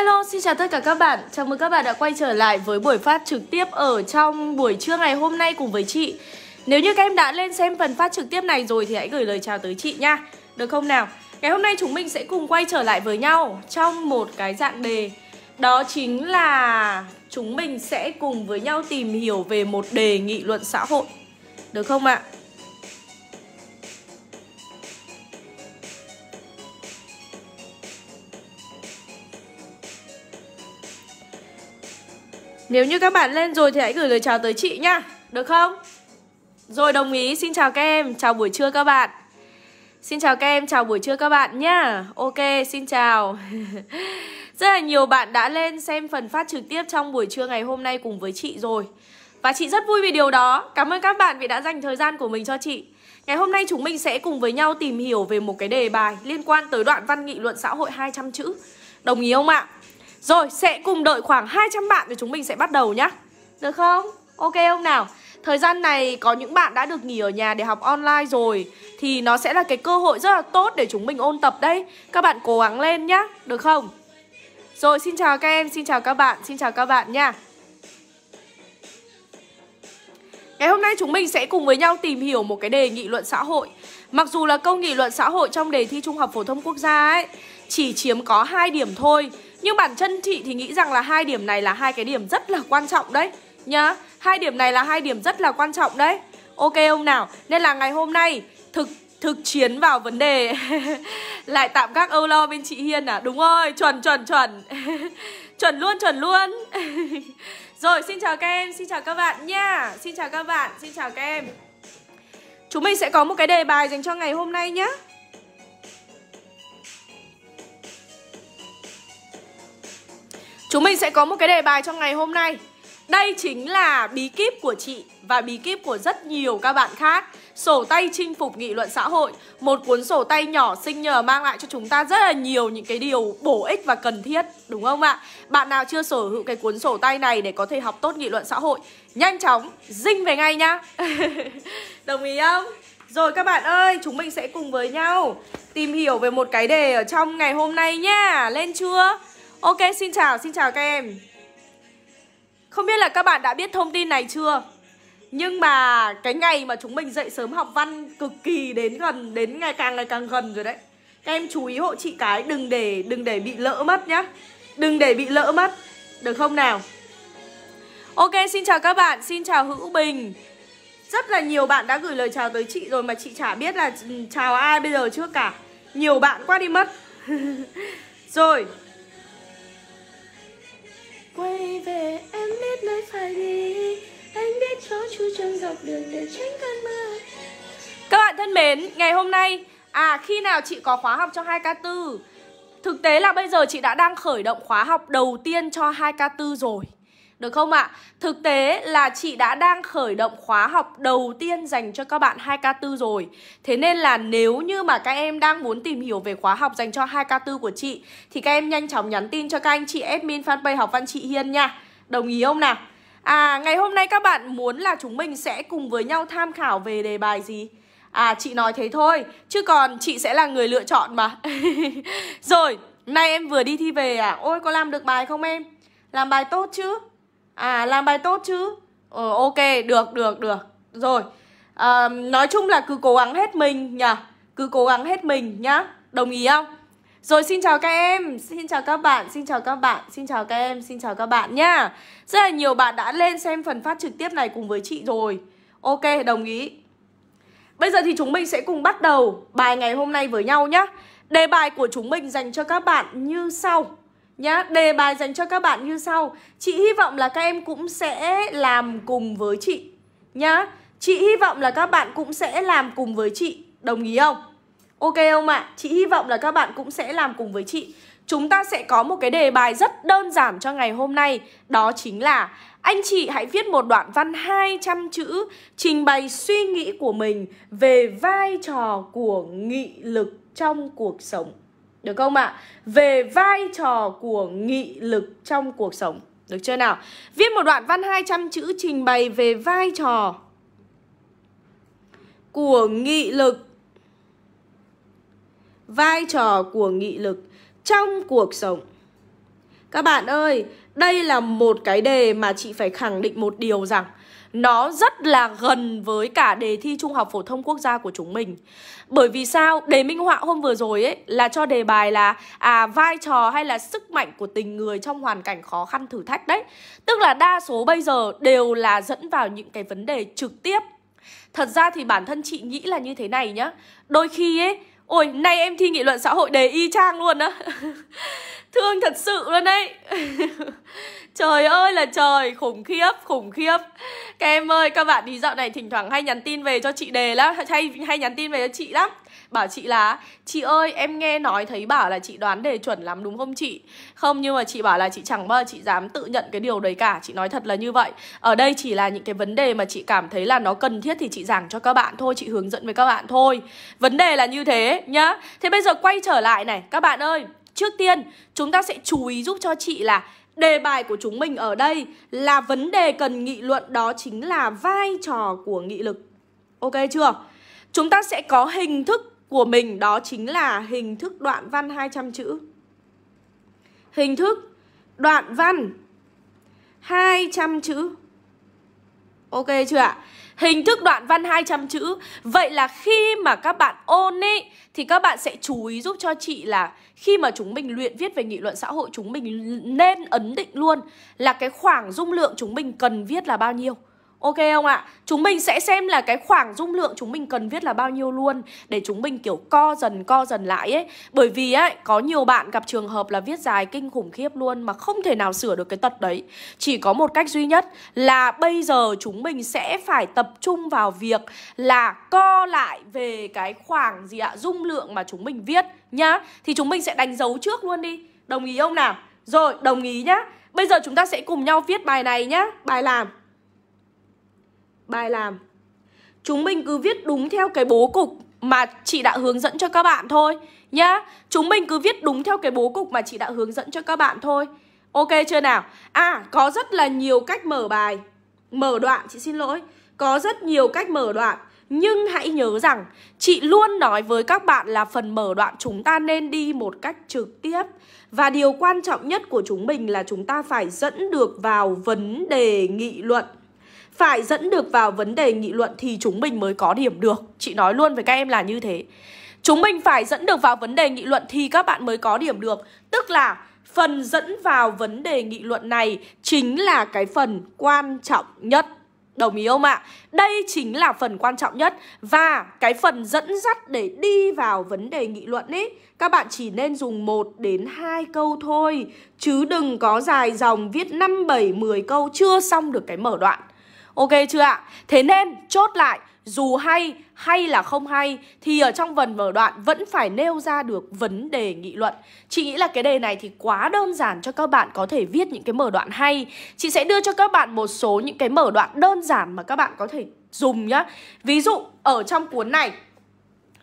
Hello, xin chào tất cả các bạn. Chào mừng các bạn đã quay trở lại với buổi phát trực tiếp ở trong buổi trưa ngày hôm nay cùng với chị. Nếu như các em đã lên xem phần phát trực tiếp này rồi thì hãy gửi lời chào tới chị nha. Được không nào? Ngày hôm nay chúng mình sẽ cùng quay trở lại với nhau trong một cái dạng đề. Đó chính là chúng mình sẽ cùng với nhau tìm hiểu về một đề nghị luận xã hội. Được không ạ? Nếu như các bạn lên rồi thì hãy gửi lời chào tới chị nhá Được không? Rồi đồng ý, xin chào các em, chào buổi trưa các bạn. Xin chào các em, chào buổi trưa các bạn nhá Ok, xin chào. Rất là nhiều bạn đã lên xem phần phát trực tiếp trong buổi trưa ngày hôm nay cùng với chị rồi. Và chị rất vui vì điều đó. Cảm ơn các bạn vì đã dành thời gian của mình cho chị. Ngày hôm nay chúng mình sẽ cùng với nhau tìm hiểu về một cái đề bài liên quan tới đoạn văn nghị luận xã hội 200 chữ. Đồng ý không ạ? Rồi, sẽ cùng đợi khoảng 200 bạn thì chúng mình sẽ bắt đầu nhá Được không? Ok không nào? Thời gian này có những bạn đã được nghỉ ở nhà để học online rồi Thì nó sẽ là cái cơ hội rất là tốt để chúng mình ôn tập đấy Các bạn cố gắng lên nhá, được không? Rồi, xin chào các em, xin chào các bạn, xin chào các bạn nha Ngày hôm nay chúng mình sẽ cùng với nhau tìm hiểu một cái đề nghị luận xã hội Mặc dù là câu nghị luận xã hội trong đề thi Trung học Phổ thông Quốc gia ấy Chỉ chiếm có 2 điểm thôi nhưng bản chân chị thì nghĩ rằng là hai điểm này là hai cái điểm rất là quan trọng đấy, Nhá. Hai điểm này là hai điểm rất là quan trọng đấy. Ok không nào, Nên là ngày hôm nay thực thực chiến vào vấn đề Lại tạm các âu lo bên chị Hiên à? Đúng rồi, chuẩn chuẩn chuẩn. Chuẩn luôn chuẩn luôn. Rồi, xin chào các em, Xin chào các bạn nha. Xin chào các bạn, Xin chào các em. Chúng mình sẽ có một cái đề bài dành cho ngày hôm nay nhé Chúng mình sẽ có một cái đề bài trong ngày hôm nay Đây chính là bí kíp của chị và bí kíp của rất nhiều các bạn khác Sổ tay chinh phục nghị luận xã hội Một cuốn sổ tay nhỏ xinh nhờ mang lại cho chúng ta rất là nhiều những cái điều bổ ích và cần thiết Đúng không ạ? Bạn nào chưa sở hữu cái cuốn sổ tay này để có thể học tốt nghị luận xã hội Nhanh chóng, dinh về ngay nhá Đồng ý không? Rồi các bạn ơi, chúng mình sẽ cùng với nhau Tìm hiểu về một cái đề ở trong ngày hôm nay nha, Lên chưa? Ok, xin chào, xin chào các em. Không biết là các bạn đã biết thông tin này chưa? Nhưng mà cái ngày mà chúng mình dậy sớm học văn cực kỳ đến gần Đến ngày càng ngày càng gần rồi đấy. Các em chú ý hộ chị cái đừng để đừng để bị lỡ mất nhá. Đừng để bị lỡ mất Được không nào? Ok, xin chào các bạn, xin chào Hữu Bình. Rất là nhiều bạn đã gửi lời chào tới chị rồi mà chị chả biết là ừ, chào ai bây giờ trước cả. Nhiều bạn quá đi mất. Rồi Quay về em biết nơi phải đi. Anh biết chỗ chú chân dọc đường để tránh cơn mưa. Các bạn thân mến, ngày hôm nay À khi nào chị có khóa học cho 2K4 Thực tế là bây giờ chị đã đang khởi động khóa học đầu tiên cho 2K4 rồi được không ạ? Thực tế là chị đã đang khởi động khóa học đầu tiên dành cho các bạn 2K4 rồi Thế nên là nếu như mà các em đang muốn tìm hiểu về khóa học dành cho 2K4 của chị Thì các em nhanh chóng nhắn tin cho các anh chị admin fanpage học văn chị Hiên nha Đồng ý không nào? À, ngày hôm nay các bạn muốn là chúng mình sẽ cùng với nhau tham khảo về đề bài gì? À, chị nói thế thôi Chứ còn chị sẽ là người lựa chọn mà Rồi, nay em vừa đi thi về à? Ôi, có làm được bài không em? Làm bài tốt chứ? À làm bài tốt chứ? Ờ ok được được được. Rồi à, Nói chung là cứ cố gắng hết mình nhỉ? Cứ cố gắng hết mình nhá. Đồng ý không? Rồi xin chào các em, xin chào các bạn, xin chào các bạn, xin chào các em, xin chào các bạn nhá. Rất là nhiều bạn đã lên xem phần phát trực tiếp này cùng với chị rồi. Ok, đồng ý. Bây giờ thì chúng mình sẽ cùng bắt đầu bài ngày hôm nay với nhau nhá. Đề bài của chúng mình dành cho các bạn như sau nhá, Đề bài dành cho các bạn như sau Chị hy vọng là các em cũng sẽ làm cùng với chị nhá, Chị hy vọng là các bạn cũng sẽ làm cùng với chị Đồng ý không? Ok không ạ? À? Chị hy vọng là các bạn cũng sẽ làm cùng với chị Chúng ta sẽ có một cái đề bài rất đơn giản cho ngày hôm nay Đó chính là, Anh chị hãy viết một đoạn văn 200 chữ Trình bày suy nghĩ của mình Về vai trò của nghị lực trong cuộc sống được không ạ? À? Về vai trò của nghị lực trong cuộc sống Được chưa nào? Viết một đoạn văn 200 chữ trình bày về vai trò Của nghị lực Vai trò của nghị lực trong cuộc sống Các bạn ơi, đây là một cái đề mà chị phải khẳng định một điều rằng nó rất là gần với cả đề thi Trung học phổ thông quốc gia của chúng mình. Bởi vì sao? Đề minh họa hôm vừa rồi ấy là cho đề bài là à vai trò hay là sức mạnh của tình người trong hoàn cảnh khó khăn thử thách đấy. Tức là đa số bây giờ đều là dẫn vào những cái vấn đề trực tiếp. Thật ra thì bản thân chị nghĩ là như thế này nhá. Đôi khi ấy, ôi nay em thi nghị luận xã hội đề y chang luôn á. Thương thật sự luôn đấy. Trời ơi là trời Khủng khiếp khủng khiếp. Các em ơi các bạn đi dạo này thỉnh thoảng hay nhắn tin về cho chị đề lắm Hay, hay nhắn tin về cho chị lắm. Bảo chị là Chị ơi em nghe nói thấy bảo là chị đoán đề chuẩn lắm đúng không chị? Không nhưng mà chị bảo là chị chẳng bao giờ chị dám tự nhận cái điều đấy cả. Chị nói thật là như vậy. Ở đây chỉ là những cái vấn đề mà chị cảm thấy là nó cần thiết Thì chị giảng cho các bạn thôi Chị hướng dẫn với các bạn thôi. Vấn đề là như thế nhá. Thế bây giờ quay trở lại này Các bạn ơi. Trước tiên, chúng ta sẽ chú ý giúp cho chị là đề bài của chúng mình ở đây là vấn đề cần nghị luận đó chính là vai trò của nghị lực. Ok chưa? Chúng ta sẽ có hình thức của mình đó chính là hình thức đoạn văn 200 chữ. Hình thức đoạn văn 200 chữ. Ok chưa ạ? Hình thức đoạn văn 200 chữ Vậy là khi mà các bạn ôn ý, Thì các bạn sẽ chú ý giúp cho chị là Khi mà chúng mình luyện viết về nghị luận xã hội, Chúng mình nên ấn định luôn Là cái khoảng dung lượng chúng mình cần viết là bao nhiêu Ok không ạ? Chúng mình sẽ xem là cái khoảng dung lượng chúng mình cần viết là bao nhiêu luôn Để chúng mình kiểu co dần co dần lại ấy. Bởi vì ấy, có nhiều bạn gặp trường hợp là viết dài kinh khủng khiếp luôn Mà không thể nào sửa được cái tật đấy. Chỉ có một cách duy nhất là bây giờ chúng mình sẽ phải tập trung vào việc Là co lại về cái khoảng gì ạ? Dung lượng mà chúng mình viết nhá. Thì chúng mình sẽ đánh dấu trước luôn đi. Đồng ý không nào? Rồi, đồng ý nhá. Bây giờ chúng ta sẽ cùng nhau viết bài này nhá. Bài làm bài làm. Chúng mình cứ viết đúng theo cái bố cục mà chị đã hướng dẫn cho các bạn thôi nhá. Chúng mình cứ viết đúng theo cái bố cục mà chị đã hướng dẫn cho các bạn thôi. Ok chưa nào? À, có rất là nhiều cách mở bài. Mở đoạn, chị xin lỗi. Có rất nhiều cách mở đoạn. Nhưng hãy nhớ rằng Chị luôn nói với các bạn là phần mở đoạn chúng ta nên đi một cách trực tiếp. Và điều quan trọng nhất của chúng mình là chúng ta phải dẫn được vào vấn đề nghị luận phải dẫn được vào vấn đề nghị luận thì chúng mình mới có điểm được. Chị nói luôn với các em là như thế. Chúng mình phải dẫn được vào vấn đề nghị luận thì các bạn mới có điểm được. Tức là phần dẫn vào vấn đề nghị luận này chính là cái phần quan trọng nhất. Đồng ý không ạ? Đây chính là phần quan trọng nhất. Và cái phần dẫn dắt để đi vào vấn đề nghị luận ấy Các bạn chỉ nên dùng 1 đến 2 câu thôi. Chứ đừng có dài dòng viết 5, 7, 10 câu chưa xong được cái mở đoạn. Ok chưa ạ? Thế nên, chốt lại, dù hay hay là không hay, thì ở trong phần mở đoạn vẫn phải nêu ra được vấn đề nghị luận. Chị nghĩ là cái đề này thì quá đơn giản cho các bạn có thể viết những cái mở đoạn hay. Chị sẽ đưa cho các bạn một số những cái mở đoạn đơn giản mà các bạn có thể dùng nhá. Ví dụ, ở trong cuốn này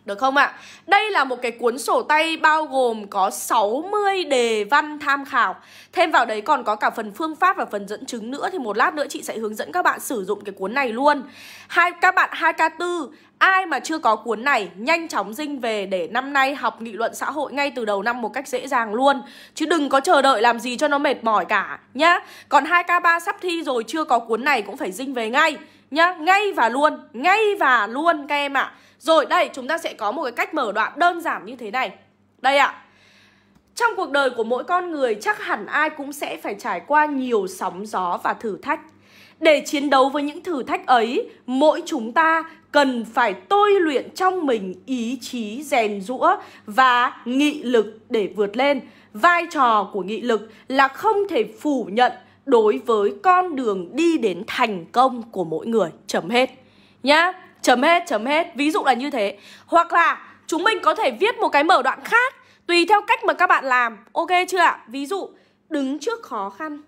được không ạ? Đây là một cái cuốn sổ tay bao gồm có 60 đề văn tham khảo. Thêm vào đấy còn có cả phần phương pháp và phần dẫn chứng nữa Thì một lát nữa chị sẽ hướng dẫn các bạn sử dụng cái cuốn này luôn. Hai Các bạn 2K4 Ai mà chưa có cuốn này nhanh chóng dinh về để năm nay học nghị luận xã hội ngay từ đầu năm một cách dễ dàng luôn. Chứ đừng có chờ đợi làm gì cho nó mệt mỏi cả nhá. Còn 2K3 sắp thi rồi chưa có cuốn này cũng phải dinh về ngay nhá. Ngay và luôn, ngay và luôn các em ạ. à. Rồi đây, chúng ta sẽ có một cái cách mở đoạn đơn giản như thế này. Đây ạ. À. Trong cuộc đời của mỗi con người, chắc hẳn ai cũng sẽ phải trải qua nhiều sóng gió và thử thách. Để chiến đấu với những thử thách ấy, Mỗi chúng ta cần phải tôi luyện trong mình ý chí, rèn rũa và nghị lực để vượt lên. Vai trò của nghị lực là không thể phủ nhận đối với con đường đi đến thành công của mỗi người. Chấm hết. Nhá. Chấm hết, chấm hết. Ví dụ là như thế. Hoặc là chúng mình có thể viết một cái mở đoạn khác Tùy theo cách mà các bạn làm. Ok chưa ạ? Ví dụ Đứng trước khó khăn.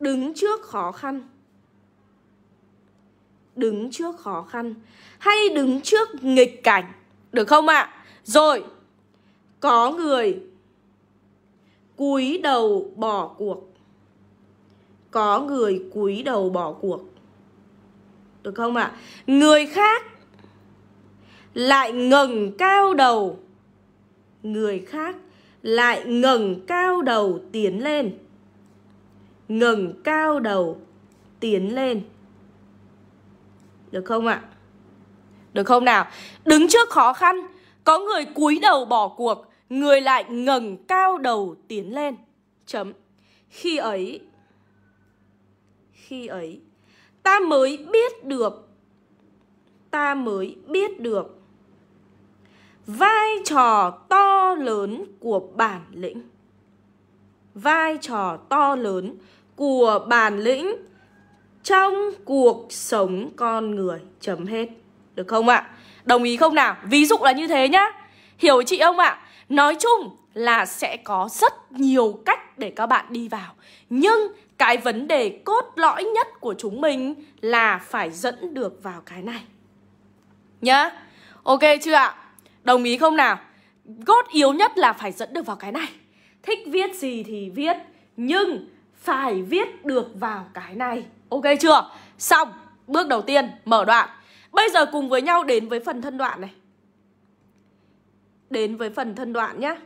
Đứng trước khó khăn. Đứng trước khó khăn. Hay đứng trước nghịch cảnh. Được không ạ? Rồi Có người cúi đầu bỏ cuộc. Có người cúi đầu bỏ cuộc được không ạ? À? Người khác lại ngẩng cao đầu. Người khác lại ngẩng cao cao đầu tiến lên. Ngẩng cao đầu tiến lên. Được không ạ? Được không nào? Đứng trước khó khăn, có người cúi đầu bỏ cuộc, người lại ngẩng cao đầu tiến lên. Chấm. Khi ấy khi ấy ta mới biết được. Ta mới biết được. Vai trò to lớn của bản lĩnh. Vai trò to lớn của bản lĩnh trong cuộc sống con người. Chấm hết. Được không ạ? Đồng ý không nào? Ví dụ là như thế nhá. Hiểu chị không ạ? Nói chung là sẽ có rất nhiều cách để các bạn đi vào. Nhưng cái vấn đề cốt lõi nhất của chúng mình là phải dẫn được vào cái này. Nhá. Ok chưa ạ? Đồng ý không nào? Cốt yếu nhất là phải dẫn được vào cái này. Thích viết gì thì viết, nhưng phải viết được vào cái này. Ok chưa? Xong, bước đầu tiên, mở đoạn. Bây giờ cùng với nhau đến với phần thân đoạn này đến với phần thân đoạn nhé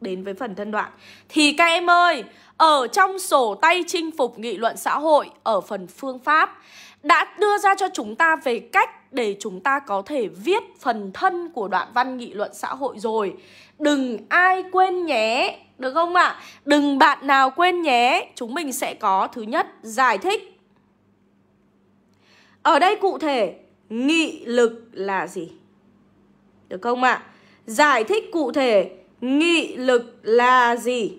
đến với phần thân đoạn thì các em ơi ở trong sổ tay chinh phục nghị luận xã hội ở phần phương pháp đã đưa ra cho chúng ta về cách để chúng ta có thể viết phần thân của đoạn văn nghị luận xã hội rồi. Đừng ai quên nhé, được không ạ? À? Đừng bạn nào quên nhé. Chúng mình sẽ có thứ nhất giải thích. Ở đây cụ thể nghị lực là gì? Được không ạ? À? Giải thích cụ thể nghị lực là gì?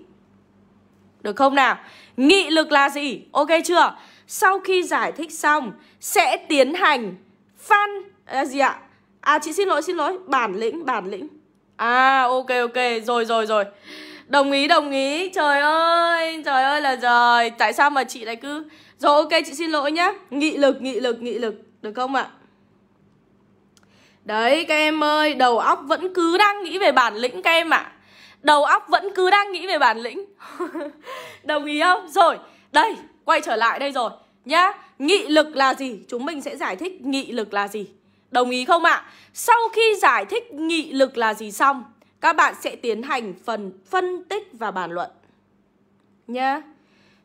Được không nào? Nghị lực là gì? Ok chưa? Sau khi giải thích xong sẽ tiến hành phan à, gì ạ? À chị xin lỗi xin lỗi, bản lĩnh bản lĩnh. À ok ok, rồi rồi rồi. Đồng ý đồng ý. Trời ơi, trời ơi là trời. Tại sao mà chị lại cứ Rồi ok chị xin lỗi nhá. Nghị lực nghị lực nghị lực, được không ạ? Đấy các em ơi, đầu óc vẫn cứ đang nghĩ về bản lĩnh các em ạ. À. Đầu óc vẫn cứ đang nghĩ về bản lĩnh. Đồng ý không? Rồi, đây, quay trở lại đây rồi nhá. Nghị lực là gì? Chúng mình sẽ giải thích nghị lực là gì. Đồng ý không ạ? À? Sau khi giải thích nghị lực là gì xong, các bạn sẽ tiến hành phần phân tích và bàn luận. Nhá.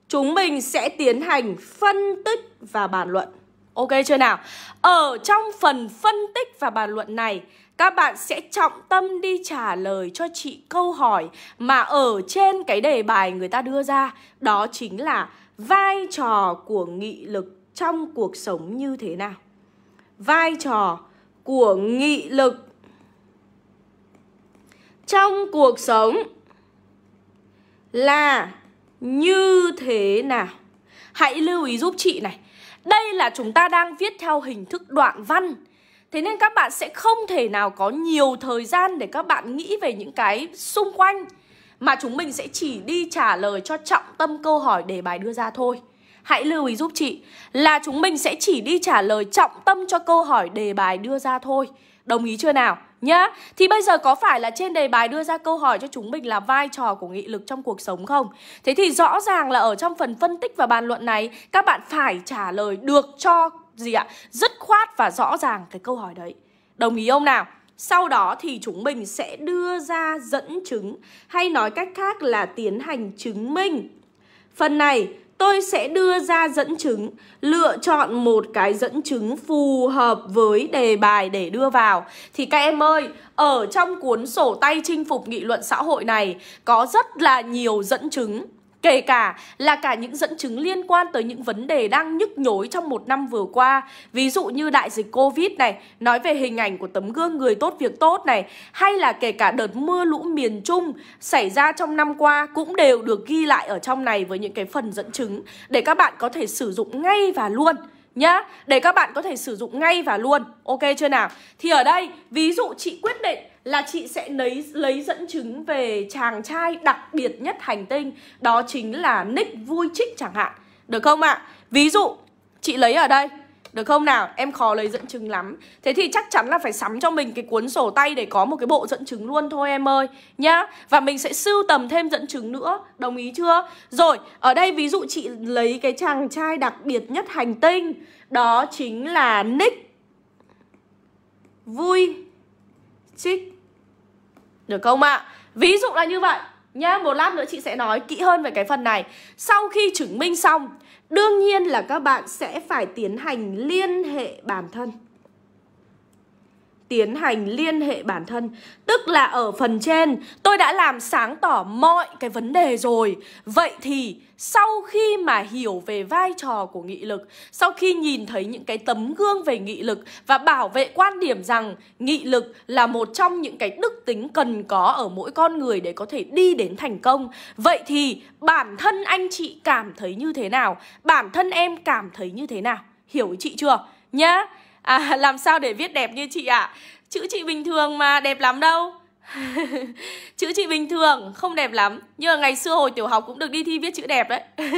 Chúng mình sẽ tiến hành phân tích và bàn luận. Ok chưa nào? Ở trong phần phân tích và bàn luận này, các bạn sẽ trọng tâm đi trả lời cho chị câu hỏi mà ở trên cái đề bài người ta đưa ra. Đó chính là vai trò của nghị lực trong cuộc sống như thế nào vai trò của nghị lực trong cuộc sống là như thế nào hãy lưu ý giúp chị này đây là chúng ta đang viết theo hình thức đoạn văn Thế nên các bạn sẽ không thể nào có nhiều thời gian để các bạn nghĩ về những cái xung quanh, mà chúng mình sẽ chỉ đi trả lời cho trọng tâm câu hỏi đề bài đưa ra thôi. Hãy lưu ý giúp chị là chúng mình sẽ chỉ đi trả lời trọng tâm cho câu hỏi đề bài đưa ra thôi. Đồng ý chưa nào? Nhá. Thì bây giờ có phải là trên đề bài đưa ra câu hỏi cho chúng mình là vai trò của nghị lực trong cuộc sống không? Thế thì rõ ràng là ở trong phần phân tích và bàn luận này, các bạn phải trả lời được cho gì ạ? Dứt khoát và rõ ràng cái câu hỏi đấy. Đồng ý không nào? Sau đó thì chúng mình sẽ đưa ra dẫn chứng, hay nói cách khác là tiến hành chứng minh. Phần này tôi sẽ đưa ra dẫn chứng, lựa chọn một cái dẫn chứng phù hợp với đề bài để đưa vào. Thì các em ơi, ở trong cuốn sổ tay chinh phục nghị luận xã hội này có rất là nhiều dẫn chứng Kể cả là cả những dẫn chứng liên quan tới những vấn đề đang nhức nhối trong một năm vừa qua. Ví dụ như đại dịch Covid này, nói về hình ảnh của tấm gương người tốt việc tốt này Hay là kể cả đợt mưa lũ miền Trung xảy ra trong năm qua cũng đều được ghi lại ở trong này với những cái phần dẫn chứng Để các bạn có thể sử dụng ngay và luôn nhá. Để các bạn có thể sử dụng ngay và luôn. Ok chưa nào? Thì ở đây ví dụ chị quyết định là chị sẽ lấy lấy dẫn chứng về chàng trai đặc biệt nhất hành tinh Đó chính là Nick Vui Trích chẳng hạn Được không ạ? À? Ví dụ chị lấy ở đây được không nào? Em khó lấy dẫn chứng lắm Thế thì chắc chắn là phải sắm cho mình cái cuốn sổ tay để có một cái bộ dẫn chứng luôn thôi em ơi Nhá Và mình sẽ sưu tầm thêm dẫn chứng nữa Đồng ý chưa? Rồi, ở đây ví dụ chị lấy cái chàng trai đặc biệt nhất hành tinh Đó chính là Nick Vui Trích được không ạ? À? Ví dụ là như vậy Nhá, một lát nữa chị sẽ nói kỹ hơn về cái phần này Sau khi chứng minh xong Đương nhiên là các bạn sẽ phải tiến hành liên hệ bản thân tiến hành liên hệ bản thân Tức là ở phần trên, tôi đã làm sáng tỏ mọi cái vấn đề rồi Vậy thì, sau khi mà hiểu về vai trò của nghị lực, Sau khi nhìn thấy những cái tấm gương về nghị lực Và bảo vệ quan điểm rằng nghị lực là một trong những cái đức tính cần có ở mỗi con người để có thể đi đến thành công, Vậy thì bản thân anh chị cảm thấy như thế nào? Bản thân em cảm thấy như thế nào? Hiểu chị chưa? Nhá À làm sao để viết đẹp như chị ạ à? Chữ chị bình thường mà, đẹp lắm đâu Chữ chị bình thường, Không đẹp lắm Nhưng mà ngày xưa hồi tiểu học cũng được đi thi viết chữ đẹp đấy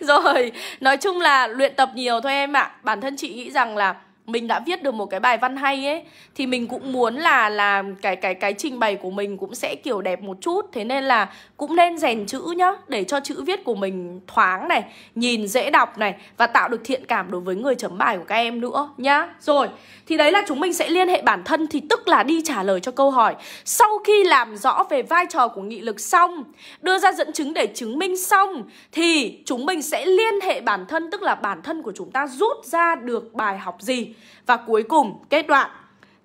Rồi, Nói chung là luyện tập nhiều thôi em ạ à. Bản thân chị nghĩ rằng là mình đã viết được một cái bài văn hay ấy, thì mình cũng muốn là là cái cái cái trình bày của mình cũng sẽ kiểu đẹp một chút. Thế nên là cũng nên rèn chữ nhá, để cho chữ viết của mình thoáng này, nhìn dễ đọc này, và tạo được thiện cảm đối với người chấm bài của các em nữa nhá. Rồi, thì đấy là chúng mình sẽ liên hệ bản thân, thì tức là đi trả lời cho câu hỏi. Sau khi làm rõ về vai trò của nghị lực xong, đưa ra dẫn chứng để chứng minh xong, thì chúng mình sẽ liên hệ bản thân, tức là bản thân của chúng ta rút ra được bài học gì và cuối cùng kết đoạn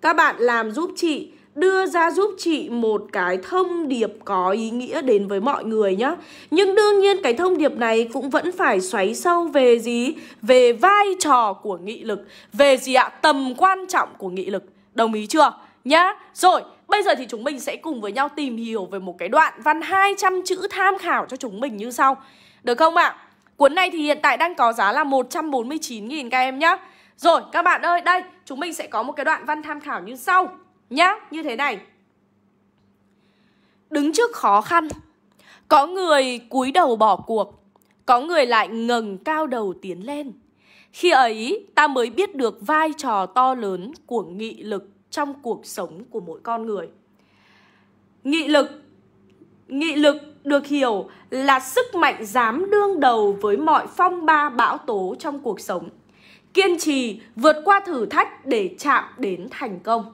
Các bạn làm giúp chị đưa ra giúp chị một cái thông điệp có ý nghĩa đến với mọi người nhé Nhưng đương nhiên cái thông điệp này cũng vẫn phải xoáy sâu về gì? Về vai trò của nghị lực Về gì ạ? Tầm quan trọng của nghị lực Đồng ý chưa? Nhá Rồi, bây giờ thì chúng mình sẽ cùng với nhau tìm hiểu về một cái đoạn văn 200 chữ tham khảo cho chúng mình như sau Được không ạ? Cuốn này thì hiện tại đang có giá là 149.000 các em nhé rồi các bạn ơi, đây chúng mình sẽ có một cái đoạn văn tham khảo như sau nhá, như thế này. Đứng trước khó khăn, có người cúi đầu bỏ cuộc, có người lại ngẩng cao đầu tiến lên. Khi ấy, ta mới biết được vai trò to lớn của nghị lực trong cuộc sống của mỗi con người. Nghị lực Nghị lực được hiểu là sức mạnh dám đương đầu với mọi phong ba bão tố trong cuộc sống kiên trì vượt qua thử thách để chạm đến thành công.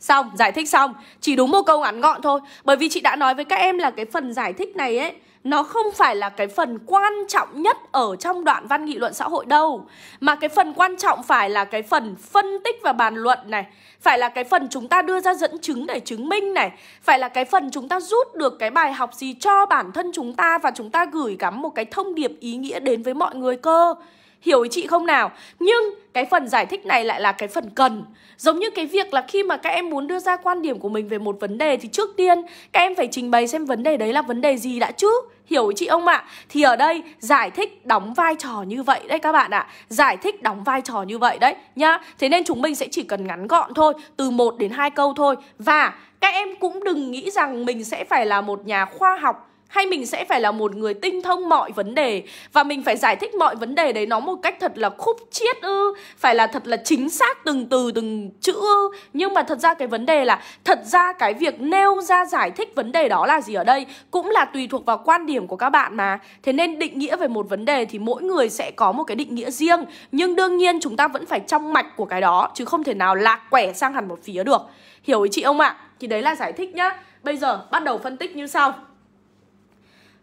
Xong, giải thích xong Chỉ đúng một câu ngắn gọn thôi. Bởi vì chị đã nói với các em là cái phần giải thích này ấy Nó không phải là cái phần quan trọng nhất Ở trong đoạn văn nghị luận xã hội đâu. Mà cái phần quan trọng phải là cái phần phân tích và bàn luận này. Phải là cái phần chúng ta đưa ra dẫn chứng để chứng minh này. Phải là cái phần chúng ta rút được cái bài học gì cho bản thân chúng ta Và chúng ta gửi gắm một cái thông điệp ý nghĩa đến với mọi người cơ. Hiểu ý chị không nào? Nhưng cái phần giải thích này lại là cái phần cần. Giống như cái việc là khi mà các em muốn đưa ra quan điểm của mình về một vấn đề Thì trước tiên các em phải trình bày xem vấn đề đấy là vấn đề gì đã chứ? Hiểu ý chị không ạ? Thì ở đây, giải thích đóng vai trò như vậy đấy các bạn ạ. Giải thích đóng vai trò như vậy đấy, nhá. Thế nên chúng mình sẽ chỉ cần ngắn gọn thôi, Từ 1 đến 2 câu thôi. Và các em cũng đừng nghĩ rằng mình sẽ phải là một nhà khoa học hay mình sẽ phải là một người tinh thông mọi vấn đề? Và mình phải giải thích mọi vấn đề đấy nó một cách thật là khúc chiết ư? Phải là thật là chính xác từng từ, từng chữ ư? Nhưng mà thật ra cái vấn đề là, thật ra cái việc nêu ra giải thích vấn đề đó là gì ở đây cũng là tùy thuộc vào quan điểm của các bạn mà. Thế nên định nghĩa về một vấn đề thì mỗi người sẽ có một cái định nghĩa riêng. Nhưng đương nhiên chúng ta vẫn phải trong mạch của cái đó, chứ không thể nào lạc quẻ sang hẳn một phía được. Hiểu ý chị không ạ? Thì đấy là giải thích nhá. Bây giờ bắt đầu phân tích như sau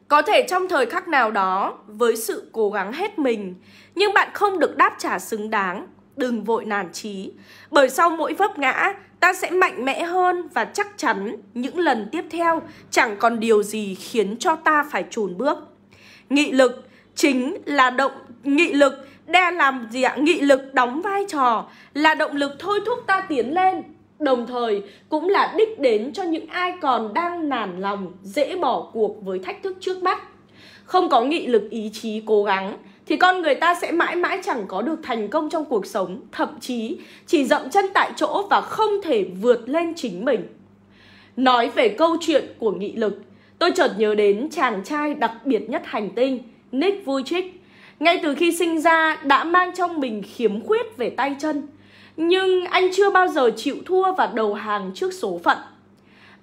có thể trong thời khắc nào đó, với sự cố gắng hết mình, nhưng bạn không được đáp trả xứng đáng, đừng vội nản chí. Bởi sau mỗi vấp ngã, ta sẽ mạnh mẽ hơn và chắc chắn những lần tiếp theo chẳng còn điều gì khiến cho ta phải chùn bước. Nghị lực chính là động nghị lực đe làm gì ạ? Nghị lực đóng vai trò là động lực thôi thúc ta tiến lên Đồng thời cũng là đích đến cho những ai còn đang nản lòng, dễ bỏ cuộc với thách thức trước mắt. Không có nghị lực ý chí cố gắng thì con người ta sẽ mãi mãi chẳng có được thành công trong cuộc sống, thậm chí chỉ dậm chân tại chỗ và không thể vượt lên chính mình. Nói về câu chuyện của nghị lực, tôi chợt nhớ đến chàng trai đặc biệt nhất hành tinh, Nick Vujicic. Ngay từ khi sinh ra đã mang trong mình khiếm khuyết về tay chân, nhưng anh chưa bao giờ chịu thua và đầu hàng trước số phận.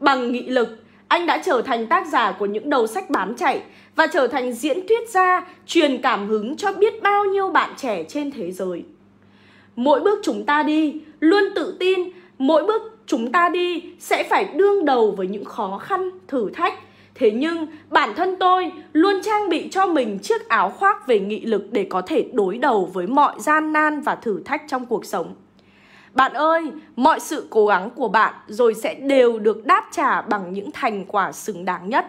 Bằng nghị lực, anh đã trở thành tác giả của những đầu sách bán chạy và trở thành diễn thuyết gia truyền cảm hứng cho biết bao nhiêu bạn trẻ trên thế giới. Mỗi bước chúng ta đi, luôn tự tin, mỗi bước chúng ta đi sẽ phải đương đầu với những khó khăn, thử thách, Thế nhưng bản thân tôi luôn trang bị cho mình chiếc áo khoác về nghị lực để có thể đối đầu với mọi gian nan và thử thách trong cuộc sống. Bạn ơi, mọi sự cố gắng của bạn rồi sẽ đều được đáp trả bằng những thành quả xứng đáng nhất.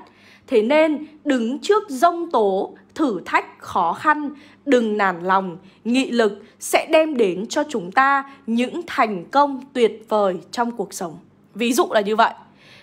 Thế nên đứng trước dông tố, thử thách khó khăn, đừng nản lòng, nghị lực sẽ đem đến cho chúng ta những thành công tuyệt vời trong cuộc sống. Ví dụ là như vậy.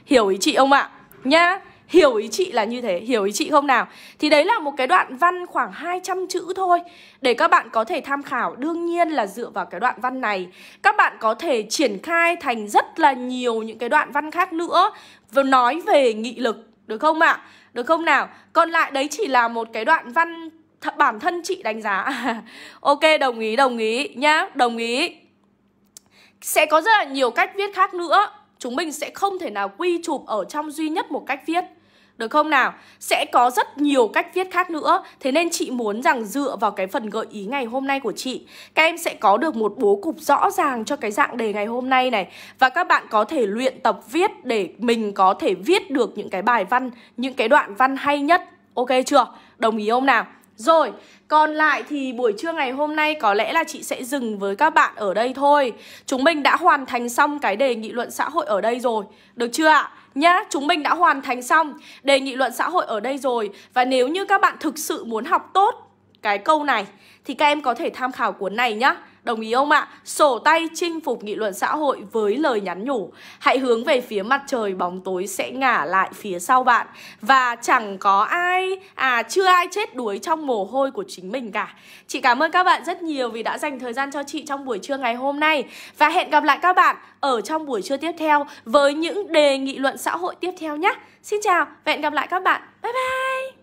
Hiểu ý chị không ạ? Nhá. Hiểu ý chị là như thế, hiểu ý chị không nào? Thì đấy là một cái đoạn văn khoảng 200 chữ thôi Để các bạn có thể tham khảo Đương nhiên là dựa vào cái đoạn văn này Các bạn có thể triển khai thành rất là nhiều những cái đoạn văn khác nữa Và nói về nghị lực, được không ạ? Được không nào? Còn lại đấy chỉ là một cái đoạn văn th bản thân chị đánh giá Ok, đồng ý, đồng ý nhá, đồng ý Sẽ có rất là nhiều cách viết khác nữa Chúng mình sẽ không thể nào quy chụp ở trong duy nhất một cách viết được không nào? Sẽ có rất nhiều cách viết khác nữa Thế nên chị muốn rằng dựa vào cái phần gợi ý ngày hôm nay của chị Các em sẽ có được một bố cục rõ ràng cho cái dạng đề ngày hôm nay này Và các bạn có thể luyện tập viết để mình có thể viết được những cái bài văn Những cái đoạn văn hay nhất Ok chưa? Đồng ý không nào? Rồi, còn lại thì buổi trưa ngày hôm nay có lẽ là chị sẽ dừng với các bạn ở đây thôi. Chúng mình đã hoàn thành xong cái đề nghị luận xã hội ở đây rồi. Được chưa ạ? Nhá, chúng mình đã hoàn thành xong đề nghị luận xã hội ở đây rồi. Và nếu như các bạn thực sự muốn học tốt cái câu này Thì các em có thể tham khảo cuốn này nhá. Đồng ý không ạ? Sổ tay chinh phục nghị luận xã hội với lời nhắn nhủ. Hãy hướng về phía mặt trời bóng tối sẽ ngả lại phía sau bạn. Và chẳng có ai, à chưa ai chết đuối trong mồ hôi của chính mình cả. Chị cảm ơn các bạn rất nhiều vì đã dành thời gian cho chị trong buổi trưa ngày hôm nay. Và hẹn gặp lại các bạn ở trong buổi trưa tiếp theo với những đề nghị luận xã hội tiếp theo nhé. Xin chào và hẹn gặp lại các bạn. Bye bye!